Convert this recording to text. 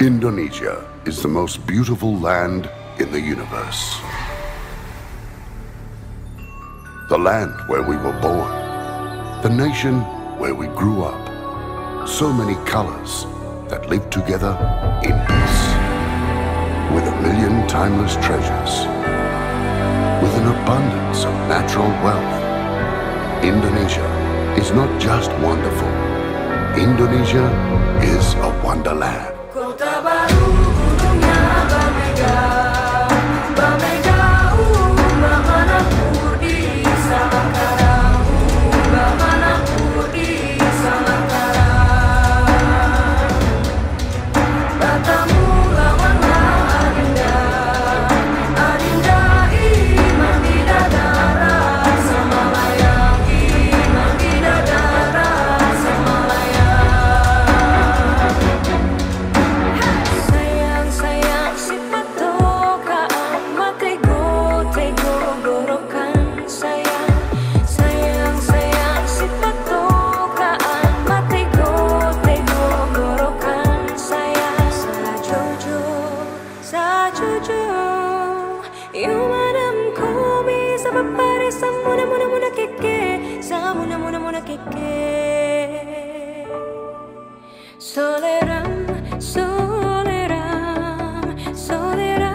Indonesia is the most beautiful land in the universe. The land where we were born. The nation where we grew up. So many colors that live together in peace. With a million timeless treasures. With an abundance of natural wealth. Indonesia is not just wonderful. Indonesia is a wonderland. それらそれらそれら